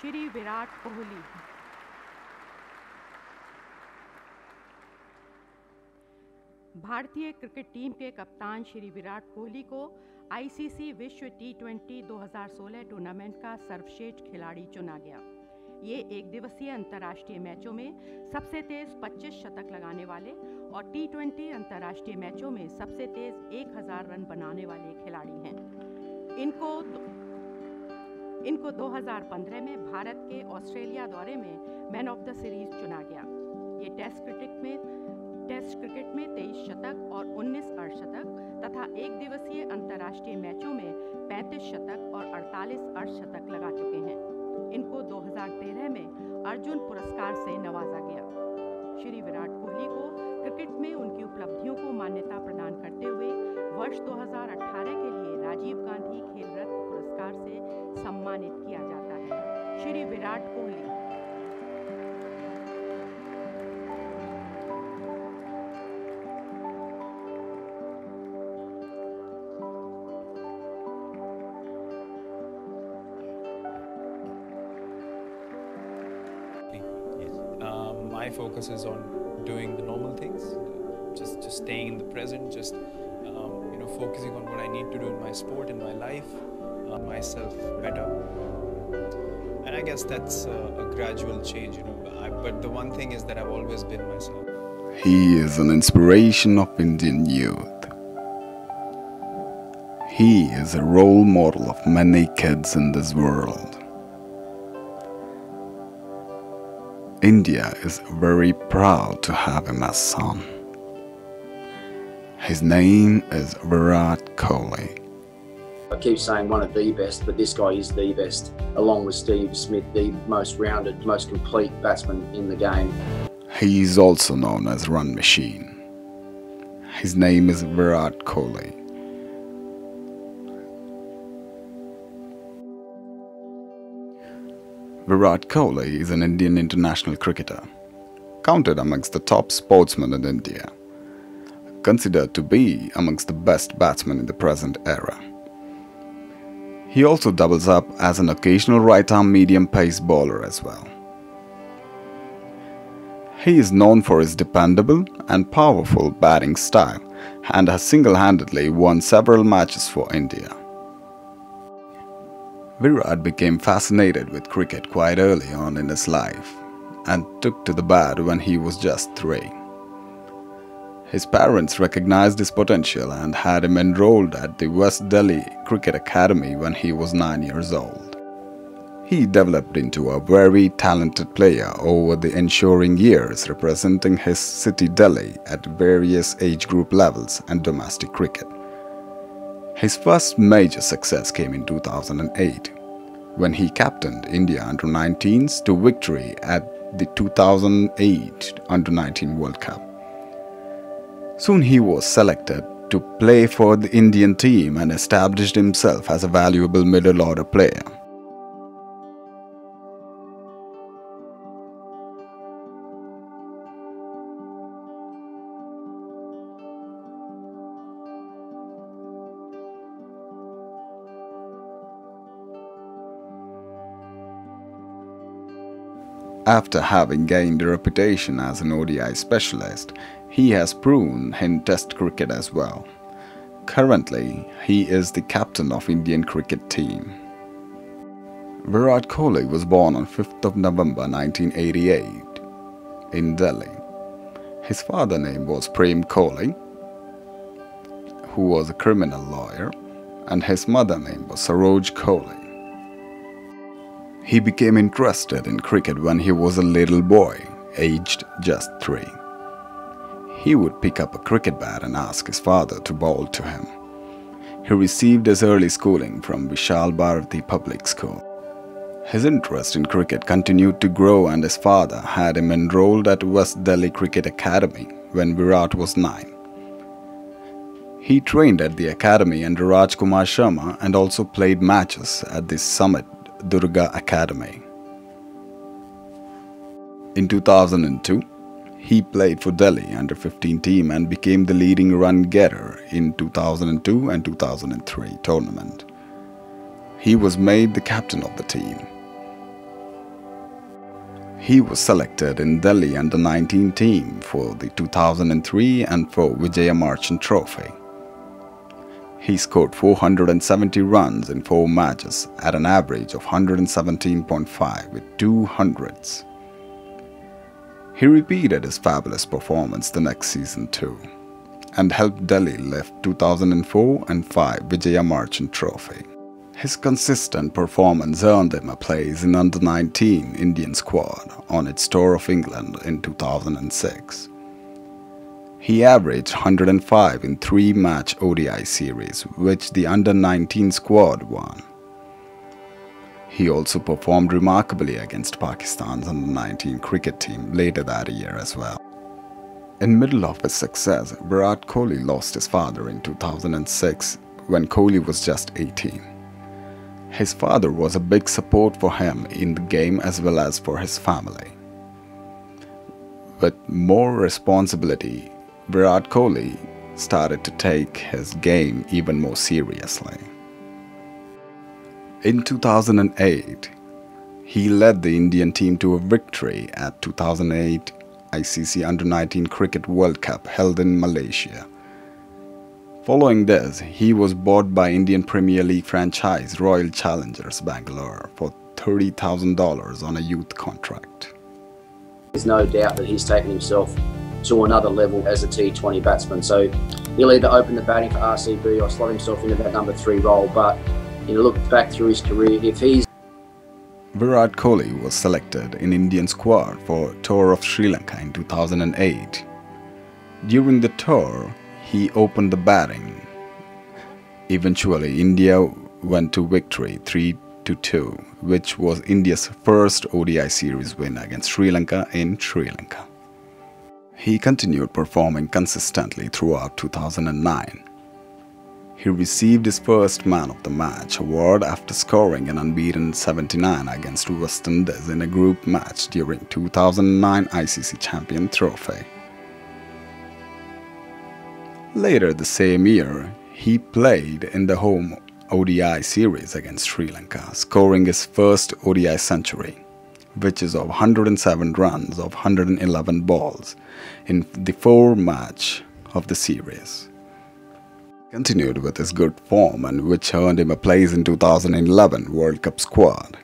श्री विराट कोहली। भारतीय cricket team के कप्तान श्री विराट कोहली को आईसीसी विश्व टी ट्वेंटी 2016 टूर्नामेंट का सर्वश्रेष्ठ खिलाड़ी चुना गया। ये एक दिवसीय अंतर्राष्ट्रीय मैचों में सबसे तेज 25 शतक लगाने वाले और टी ट्वेंटी अंतर्राष्ट्रीय मैचों में सबसे तेज 1000 रन बनाने वाले खिलाड़ी हैं। इनको इनको 2015 में भारत के ऑस्ट्रेलिया दौरे में मैन ऑफ़ द सीरीज़ चुना गया। ये टेस्ट क्रिकेट में, टेस्ट क्रिकेट में 23 शतक और 19 अर्धशतक तथा एक दिवसीय अंतर्राष्ट्रीय मैचों में 35 शतक और 48 अर्धशतक लगा चुके हैं। इनको 2013 में अर्जुन पुरस्कार से नवाजा गया। श्री विराट कोहली को क्रिकेट में उनकी उपलब्धियों को मान्यता प्रदान करते हुए वर्ष 2018 के लिए राजीव गांधी खेल रत्न पुरस्कार से सम्मानित किया जाता है Shri Virat Kohli Um, my focus is on doing the normal things, just just staying in the present, just um, you know focusing on what I need to do in my sport, in my life, uh, myself better. And I guess that's a, a gradual change, you know. But, I, but the one thing is that I've always been myself. He is an inspiration of Indian youth. He is a role model of many kids in this world. India is very proud to have him as son. His name is Virat Kohli. I keep saying one of the best, but this guy is the best, along with Steve Smith, the most rounded, most complete batsman in the game. He is also known as Run Machine. His name is Virat Kohli. Virat Kohli is an Indian international cricketer, counted amongst the top sportsmen in India, considered to be amongst the best batsmen in the present era. He also doubles up as an occasional right arm medium pace bowler as well. He is known for his dependable and powerful batting style and has single handedly won several matches for India. Virat became fascinated with cricket quite early on in his life and took to the bat when he was just three. His parents recognized his potential and had him enrolled at the West Delhi Cricket Academy when he was nine years old. He developed into a very talented player over the ensuing years, representing his city Delhi at various age group levels and domestic cricket. His first major success came in 2008 when he captained India under 19s to victory at the 2008 under 19 World Cup. Soon he was selected to play for the Indian team and established himself as a valuable middle order player. After having gained a reputation as an ODI specialist, he has proven in Test cricket as well. Currently, he is the captain of Indian cricket team. Virat Kohli was born on 5th of November 1988 in Delhi. His father name was Prem Kohli, who was a criminal lawyer, and his mother name was Saroj Kohli. He became interested in cricket when he was a little boy, aged just three. He would pick up a cricket bat and ask his father to bowl to him. He received his early schooling from Vishal Bharati Public School. His interest in cricket continued to grow and his father had him enrolled at West Delhi Cricket Academy when Virat was nine. He trained at the academy under Rajkumar Sharma and also played matches at the Sumeet Dogra Academy. In 2002, he played for Delhi under 15 team and became the leading run getter in 2002 and 2003 tournament. He was made the captain of the team. He was selected in Delhi under 19 team for the 2003 and for Vijaya Merchant Trophy. He scored 470 runs in 4 matches at an average of 117.5 with 2 hundreds. He repeated his fabulous performance the next season too and helped Delhi lift 2004 and 5 Vijaya Merchant Trophy. His consistent performance earned him a place in under 19 Indian squad on its tour of England in 2006. He averaged 105 in three match ODI series, which the under 19 squad won. He also performed remarkably against Pakistan's under 19 cricket team later that year as well. In middle of his success, Virat Kohli lost his father in 2006 when Kohli was just 18. His father was a big support for him in the game as well as for his family. With more responsibility, Virat Kohli started to take his game even more seriously. In 2008, he led the Indian team to a victory at 2008 ICC Under-19 Cricket World Cup held in Malaysia. Following this, he was bought by Indian Premier League franchise Royal Challengers Bangalore for $30,000 on a youth contract. There's no doubt that he's taken himself to another level as a T20 batsman. So he'll either open the batting for RCB or slot himself into that number three role. But you know, look back through his career, if he's Virat Kohli was selected in Indian squad for Tour of Sri Lanka in 2008. During the tour, he opened the batting. Eventually, India went to victory 3 to 2, which was India's first ODI series win against Sri Lanka in Sri Lanka. He continued performing consistently throughout 2009. He received his first Man of the Match award after scoring an unbeaten 79 against West Indies in a group match during 2009 ICC Champion Trophy. Later the same year, he played in the home ODI series against Sri Lanka, scoring his first ODI century, which is of 107 runs of 111 balls in the four match of the series. Continued with his good form and which earned him a place in 2011 World Cup squad.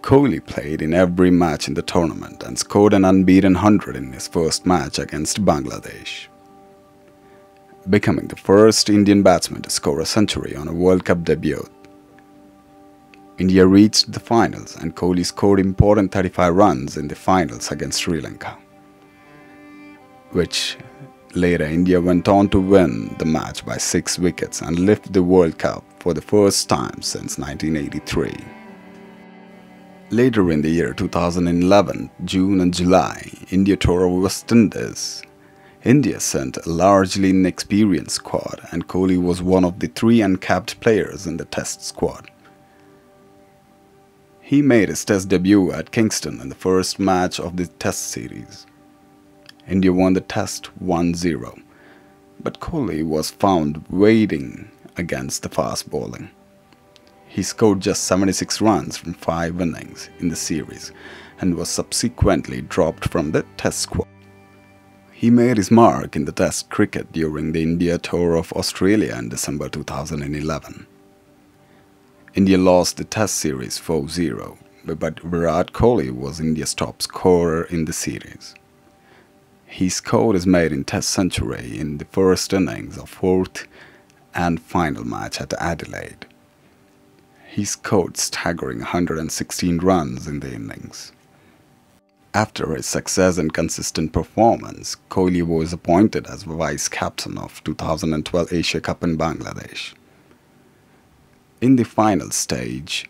Kohli played in every match in the tournament and scored an unbeaten 100 in his first match against Bangladesh becoming the first Indian batsman to score a century on a World Cup debut. India reached the finals and Kohli scored important 35 runs in the finals against Sri Lanka, which later India went on to win the match by 6 wickets and lift the World Cup for the first time since 1983. Later in the year 2011, June and July, India toured West Indies India sent a largely inexperienced squad and Kohli was one of the three uncapped players in the test squad. He made his test debut at Kingston in the first match of the test series. India won the test 1-0, but Kohli was found waiting against the fast bowling. He scored just 76 runs from 5 innings in the series and was subsequently dropped from the test squad. He made his mark in the Test cricket during the India tour of Australia in December 2011. India lost the Test series 4-0, but Virat Kohli was India's top scorer in the series. His He scored his maiden Test century in the first innings of fourth and final match at Adelaide. He scored staggering 116 runs in the innings. After his success and consistent performance, Kohli was appointed as vice captain of 2012 Asia Cup in Bangladesh. In the final stage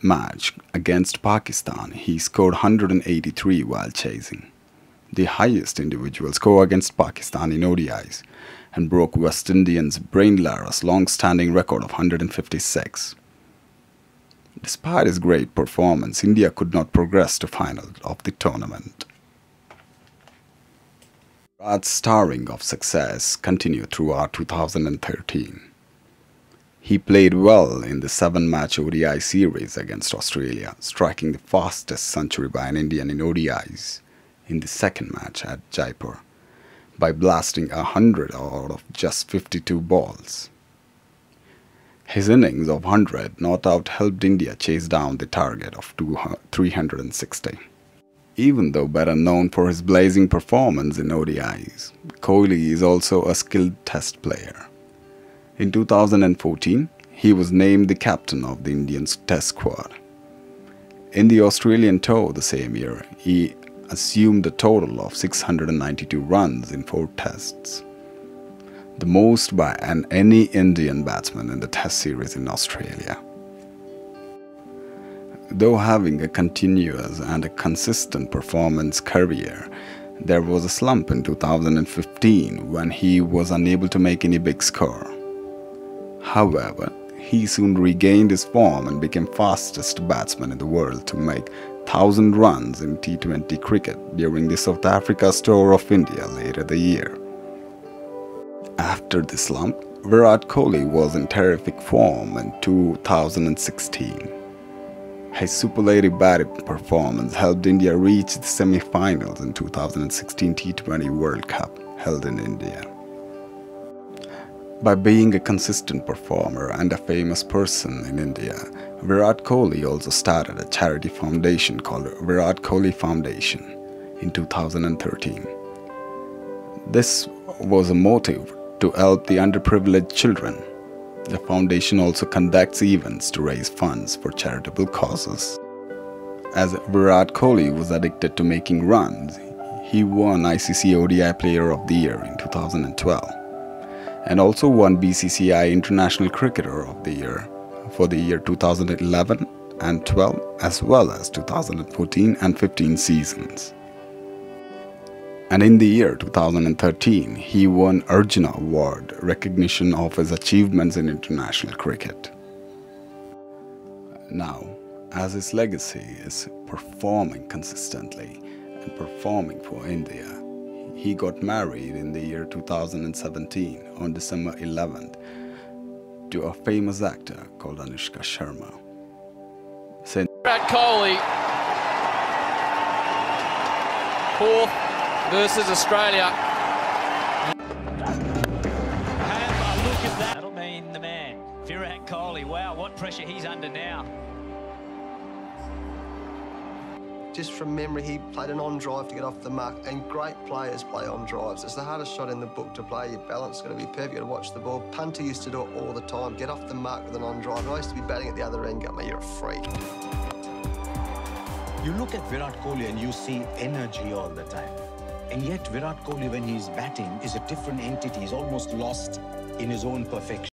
match against Pakistan, he scored 183 while chasing, the highest individual score against Pakistan in ODIs, and broke West Indians' Brian Lara's long-standing record of 156. Despite his great performance, India could not progress to final of the tournament. Virat's starring of success continued throughout 2013. He played well in the seven match ODI series against Australia, striking the fastest century by an Indian in ODIs in the second match at Jaipur by blasting a 100 out of just 52 balls. His innings of 100 not out helped India chase down the target of 360. Even though better known for his blazing performance in ODIs, Kohli is also a skilled test player. In 2014, he was named the captain of the Indian test squad. In the Australian tour the same year, he assumed a total of 692 runs in four tests, the most by an any Indian batsman in the test series in Australia. Though having a continuous and a consistent performance career, there was a slump in 2015 when he was unable to make any big score. However, he soon regained his form and became fastest batsman in the world to make 1000 runs in T20 cricket during the South Africa tour of India later the year. After the slump, Virat Kohli was in terrific form in 2016. His superlative batting performance helped India reach the semi-finals in 2016 T20 World Cup held in India. By being a consistent performer and a famous person in India, Virat Kohli also started a charity foundation called Virat Kohli Foundation in 2013. This was a motive to help the underprivileged children. The foundation also conducts events to raise funds for charitable causes. As Virat Kohli was addicted to making runs, he won ICC ODI Player of the Year in 2012 and also won BCCI International Cricketer of the Year for the year 2011 and 12 as well as 2014 and 15 seasons. And in the year 2013, he won Arjuna Award, recognition of his achievements in international cricket. Now, as his legacy is performing consistently and performing for India, he got married in the year 2017 on December 11th to a famous actor called Anushka Sharma. Since Virat Kohli, fourth versus Australia. Have a look at that. That'll mean the man, Virat Kohli. Wow, what pressure he's under now. Just from memory, he played an on drive to get off the mark, and great players play on drives. It's the hardest shot in the book to play. Your balance got to be perfect. You got to watch the ball. Punter used to do it all the time. Get off the mark with an on drive. I used to be batting at the other end. Go, me, you're a freak. You look at Virat Kohli and you see energy all the time. And yet Virat Kohli, when he's batting, is a different entity. He's almost lost in his own perfection.